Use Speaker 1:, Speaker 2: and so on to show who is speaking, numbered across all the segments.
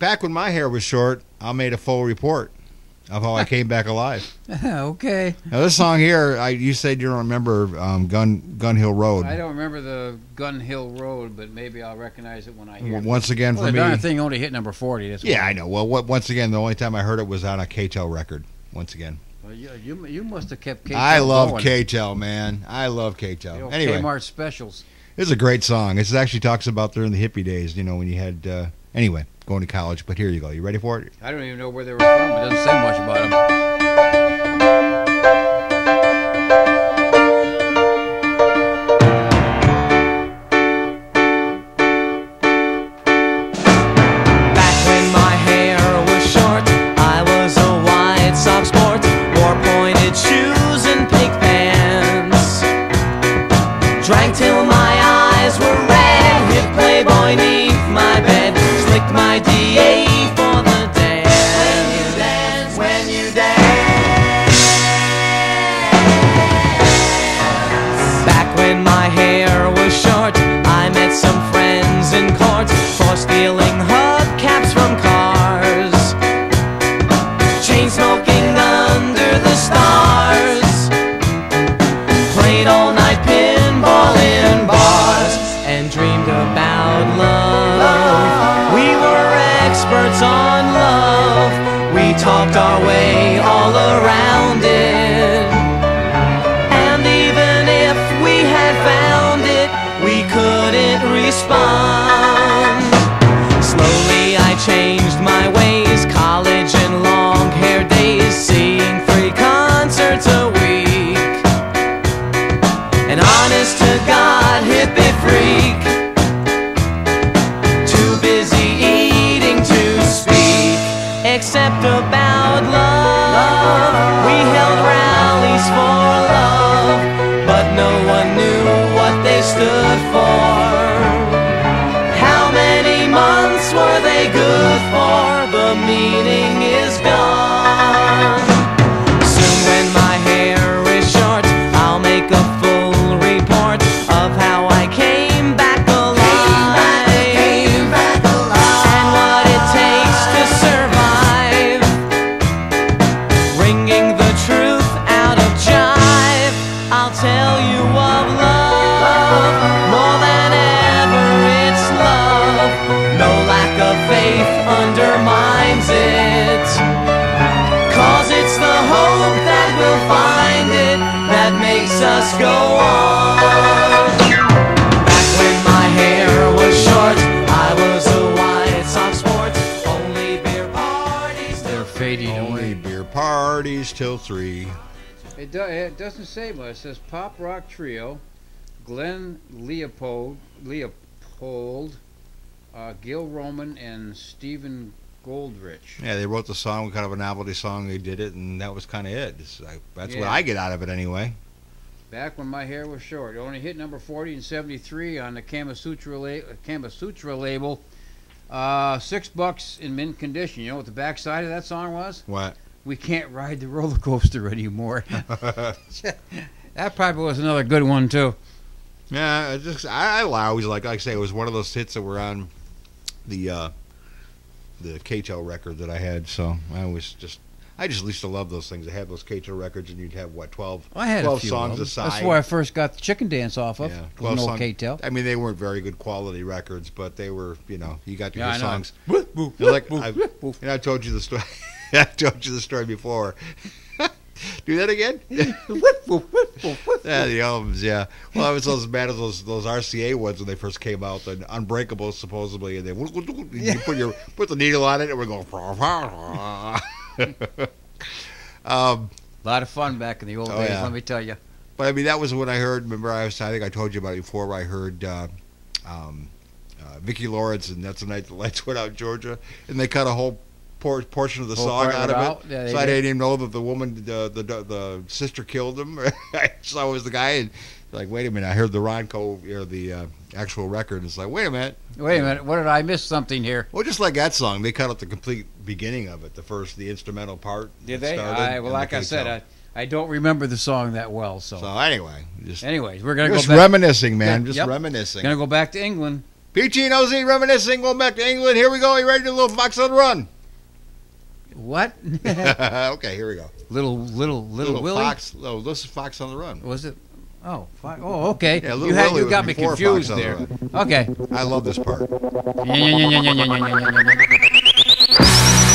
Speaker 1: back when my hair was short, I made a full report of how I came back alive.
Speaker 2: okay.
Speaker 1: Now this song here, I you said you don't remember um, Gun Gun Hill Road.
Speaker 2: I don't remember the Gun Hill Road, but maybe I'll recognize it when I hear it.
Speaker 1: Once again
Speaker 2: Well,
Speaker 1: for
Speaker 2: the
Speaker 1: me.
Speaker 2: darn thing only hit number 40. That's
Speaker 1: Yeah. I know. Well, what, once again, the only time I heard it was on a K-Tel record. Once again,
Speaker 2: Well, you, you, you must have kept K.
Speaker 1: I love K-Tel, man. I love K-Tel.
Speaker 2: The
Speaker 1: Anyway,
Speaker 2: Kmart specials.
Speaker 1: it's a great song. It actually talks about during the hippie days, you know, when you had uh, anyway going to college. But here you go. You ready for it?
Speaker 2: I don't even know where they were from. It doesn't say much about them.
Speaker 3: We talked our way all around it. And even if we had found it, we couldn't respond. Slowly I changed my ways, college and long hair days, seeing three concerts a week. An honest to God hippie freak. Except about love. We held rallies for love, but no one knew what they stood for. How many months were they good for? The meaning Only beer parties
Speaker 1: till three.
Speaker 2: It, do, it doesn't say much. It says pop rock trio, Glenn Leopold, Leopold, uh, Gil Roman, and Stephen Goldrich.
Speaker 1: Yeah, they wrote the song, kind of a novelty song. They did it, and that was kind of it. Like, that's what I get out of it anyway.
Speaker 2: Back when my hair was short, it only hit number 40 and 73 on the Kama Sutra, la- Kama Sutra label. Uh, six bucks in mint condition. You know what the backside of that song was?
Speaker 1: What?
Speaker 2: We can't ride the roller coaster anymore. that probably was another good one too.
Speaker 1: Yeah, I just I, I always like like I say it was one of those hits that were on the uh the KTEL record that I had. So I was just I just used to love those things. I had those KTEL records, and you'd have what twelve
Speaker 2: I had
Speaker 1: 12
Speaker 2: a few
Speaker 1: songs
Speaker 2: of them.
Speaker 1: aside.
Speaker 2: That's where I first got the chicken dance off of.
Speaker 1: Yeah, 12
Speaker 2: an old
Speaker 1: songs. I mean, they weren't very good quality records, but they were you know you got to
Speaker 2: Yeah,
Speaker 1: hear
Speaker 2: I know.
Speaker 1: songs. Like I, and I told you the story. I told you the story before. Do that again. yeah, the albums. Yeah. Well, I was as bad as those those RCA ones when they first came out. The Unbreakable, supposedly, and they you put your put the needle on it, and we're going. um,
Speaker 2: A lot of fun back in the old
Speaker 1: Oh,
Speaker 2: days.
Speaker 1: yeah.
Speaker 2: Let me tell you.
Speaker 1: but I mean, that was when I heard. Remember, I was. I think I told you about it before. I heard. Uh, um, uh, Vicki Lawrence, and that's the night the lights went out in Georgia, and they cut a whole por- portion of the song out
Speaker 2: of
Speaker 1: of
Speaker 2: it. Yeah,
Speaker 1: so I
Speaker 2: did.
Speaker 1: didn't even know that the woman, the the, the sister killed him. I it was the guy, and like, wait a minute, I heard the Ronco, you know, the uh, actual record. It's like, wait a minute.
Speaker 2: Wait a minute. What did I miss something here?
Speaker 1: Well, just like that song, they cut out the complete beginning of it, the first, the instrumental part.
Speaker 2: Did they? I, well, like
Speaker 1: the
Speaker 2: I said, I, I don't remember the song that well. So,
Speaker 1: so anyway, just,
Speaker 2: anyways, we're gonna
Speaker 1: just
Speaker 2: go back.
Speaker 1: reminiscing, man,
Speaker 2: Yeah,
Speaker 1: just
Speaker 2: yep.
Speaker 1: reminiscing.
Speaker 2: Gonna go back to England.
Speaker 3: And OZ reminiscing. Going back to England. Here we go. You ready to do a little Fox on the Run?
Speaker 2: What?
Speaker 3: okay, here we go.
Speaker 2: little little little, Willie.
Speaker 3: Fox. Oh, this is Fox on the Run.
Speaker 2: Was it? Oh, fi- oh, okay.
Speaker 3: Yeah, Little
Speaker 2: you had you got me confused
Speaker 3: Fox on the
Speaker 2: there. Okay.
Speaker 3: I love this part.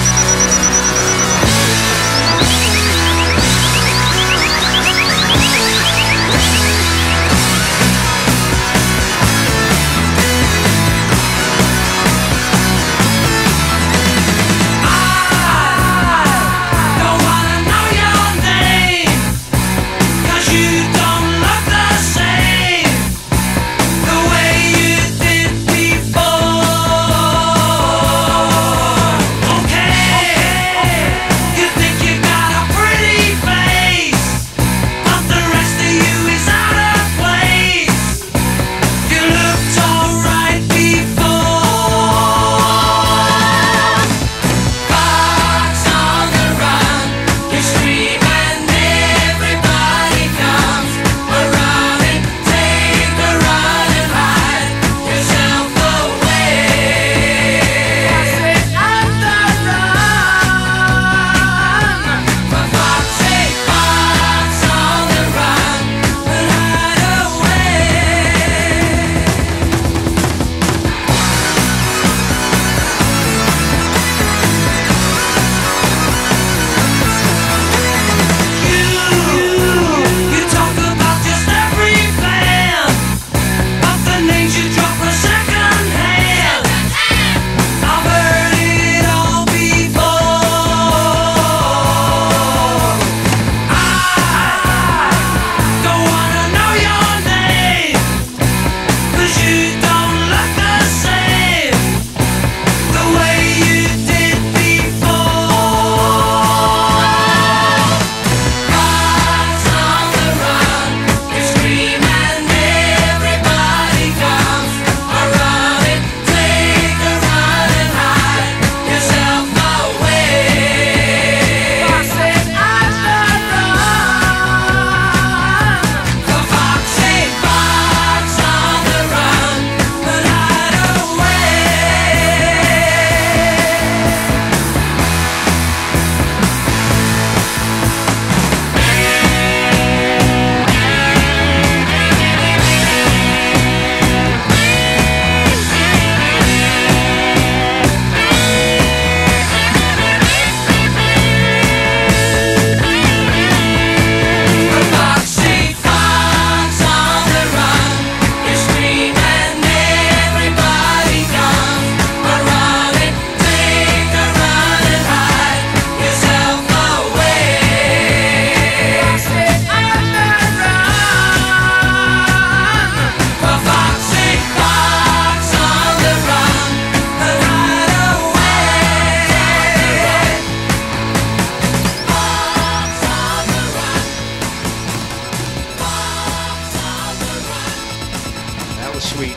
Speaker 3: was sweet.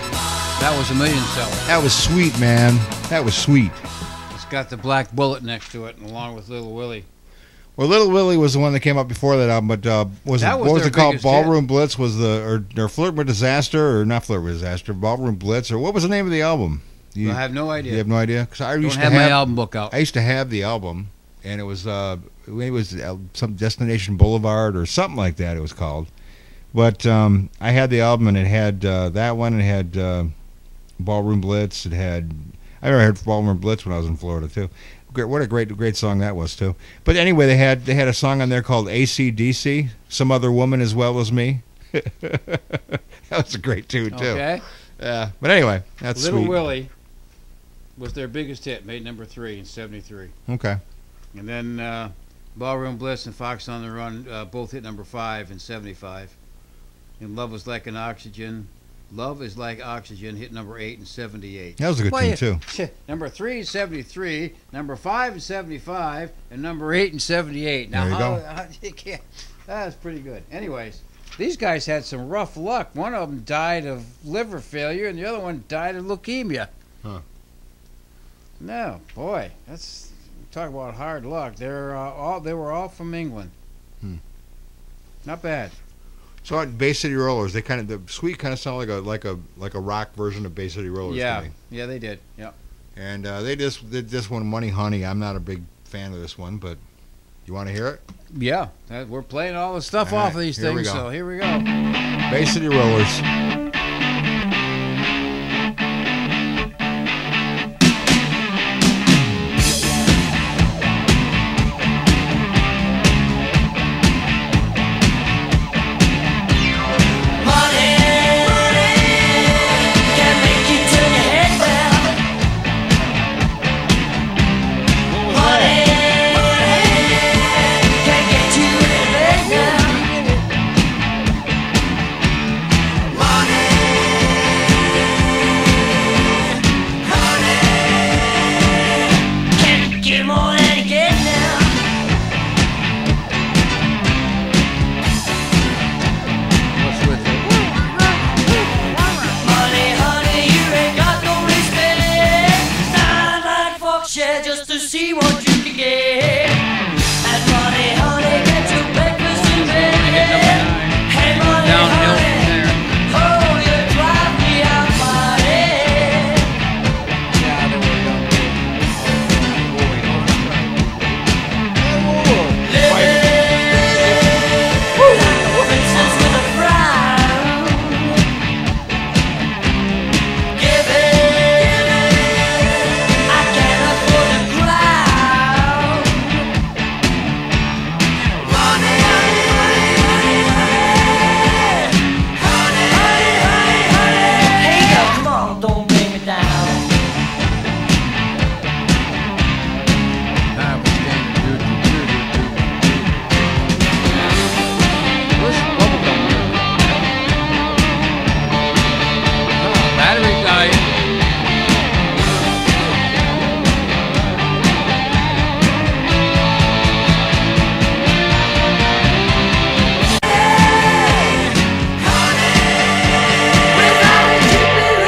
Speaker 2: That was a million seller.
Speaker 3: That was sweet, man. That was sweet.
Speaker 2: It's got the black bullet next to it, and along with Little Willie.
Speaker 3: Well, Little Willie was the one that came up before that album, but uh, was
Speaker 2: That
Speaker 3: it,
Speaker 2: was
Speaker 3: what was it called? Ballroom Blitz was the or, or Flirt with Disaster or not Flirt with Disaster? Ballroom Blitz or what was the name of the album? You,
Speaker 2: I have no idea.
Speaker 3: you have no idea because I
Speaker 2: Don't
Speaker 3: used
Speaker 2: have
Speaker 3: to
Speaker 2: my
Speaker 3: have
Speaker 2: album book out.
Speaker 3: I used to have the album, and it was uh, it was uh, some Destination Boulevard or something like that. It was called, but um, I had the album, and it had uh, that one. and It had uh, Ballroom Blitz. It had I remember I heard Ballroom Blitz when I was in Florida too. Great, what a great great song that was too. But anyway, they had they had a song on there called ACDC, Some Other Woman as Well as Me. that was a great tune too.
Speaker 2: Okay.
Speaker 3: Yeah. But anyway, that's
Speaker 2: Little
Speaker 3: sweet.
Speaker 2: Willie was their biggest hit, made number three in '73.
Speaker 3: Okay.
Speaker 2: And then uh, Ballroom Blitz and Fox on the Run uh, both hit number five in '75. And Love is Like an Oxygen. Love is Like Oxygen hit number eight and '78.
Speaker 3: That was a good
Speaker 2: Well,
Speaker 3: tune too.
Speaker 2: Number three in '73, number five in '75, and number eight and '78. Now,
Speaker 3: There you
Speaker 2: how,
Speaker 3: go.
Speaker 2: how you can't, that's pretty good. Anyways, these guys had some rough luck. One of them died of liver failure, and the other one died of leukemia.
Speaker 3: Huh.
Speaker 2: No, boy, that's talk about hard luck. They're uh, all they were all from England.
Speaker 3: Hmm.
Speaker 2: Not bad.
Speaker 3: So uh, Bay City Rollers, they kind of the sweet kind of sound like a like a like a rock version of Bay City Rollers.
Speaker 2: Yeah, yeah, they did. Yeah.
Speaker 3: And uh, they just did this one, Money Honey. I'm not a big fan of this one, but you want to hear it?
Speaker 2: Yeah, we're playing all the stuff
Speaker 3: All
Speaker 2: off of these things, so here we go.
Speaker 3: Bay City Rollers.